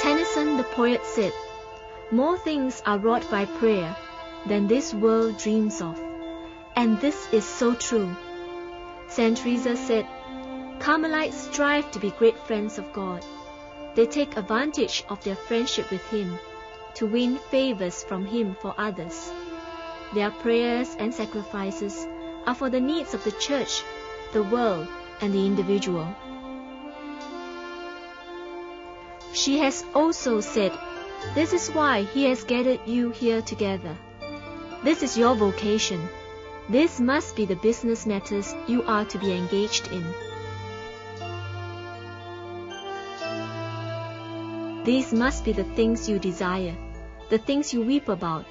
Tennyson the poet said, More things are wrought by prayer than this world dreams of. And this is so true. St. Teresa said, Carmelites strive to be great friends of God. They take advantage of their friendship with Him to win favors from Him for others. Their prayers and sacrifices are for the needs of the church, the world, and the individual. She has also said, This is why He has gathered you here together. This is your vocation. This must be the business matters you are to be engaged in. These must be the things you desire, the things you weep about.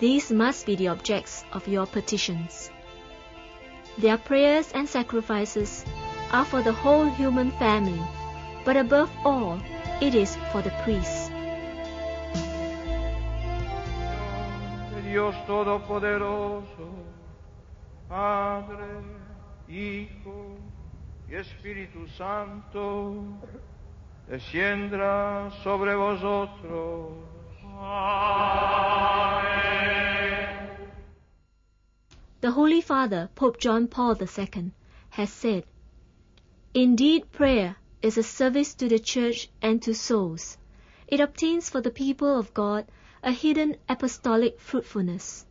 These must be the objects of your petitions. Their prayers and sacrifices are for the whole human family, but above all, it is for the priests. Dios Todopoderoso, Padre, Hijo y Espíritu Santo, descienda sobre vosotros. The Holy Father, Pope John Paul II, has said, Indeed, prayer is a service to the Church and to souls. It obtains for the people of God a hidden apostolic fruitfulness.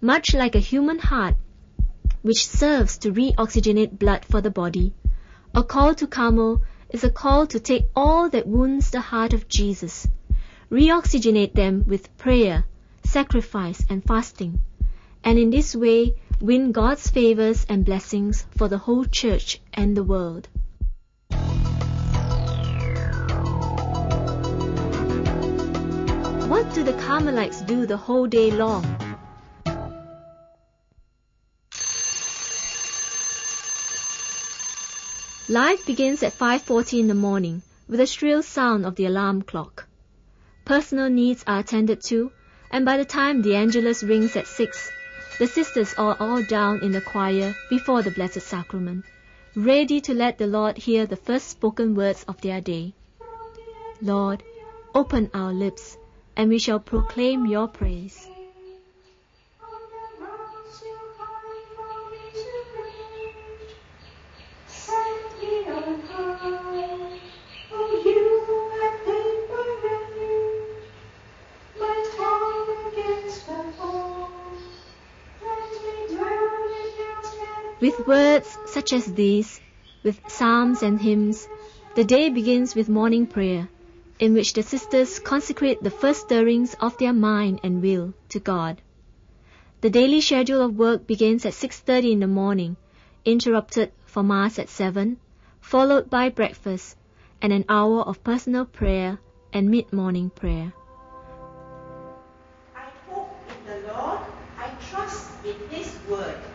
Much like a human heart, which serves to reoxygenate blood for the body, a call to Carmel is a call to take all that wounds the heart of Jesus, reoxygenate them with prayer, sacrifice, and fasting, and in this way win God's favors and blessings for the whole church and the world. What do the Carmelites do the whole day long? Life begins at 5:40 in the morning with the shrill sound of the alarm clock. Personal needs are attended to, and by the time the Angelus rings at 6, the sisters are all down in the choir before the Blessed Sacrament, ready to let the Lord hear the first spoken words of their day. Lord, open our lips, and we shall proclaim your praise. With words such as these, with psalms and hymns, the day begins with morning prayer, in which the sisters consecrate the first stirrings of their mind and will to God. The daily schedule of work begins at 6:30 in the morning, interrupted for mass at 7, followed by breakfast and an hour of personal prayer and mid-morning prayer. I hope in the Lord, I trust in His word.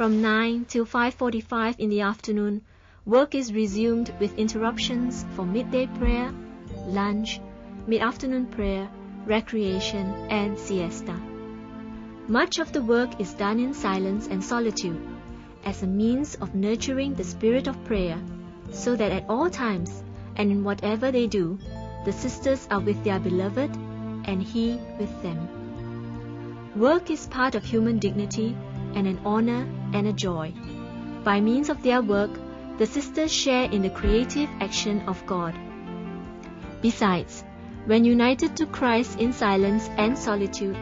From 9 till 5:45 in the afternoon, work is resumed with interruptions for midday prayer, lunch, mid-afternoon prayer, recreation, and siesta. Much of the work is done in silence and solitude as a means of nurturing the spirit of prayer, so that at all times and in whatever they do, the sisters are with their beloved and he with them. Work is part of human dignity and an honor and a joy. By means of their work, the sisters share in the creative action of God. Besides, when united to Christ in silence and solitude,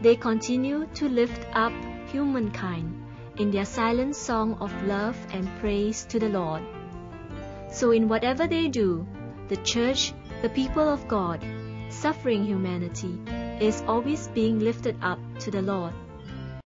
they continue to lift up humankind in their silent song of love and praise to the Lord. So, in whatever they do, the Church, the people of God, suffering humanity, is always being lifted up to the Lord.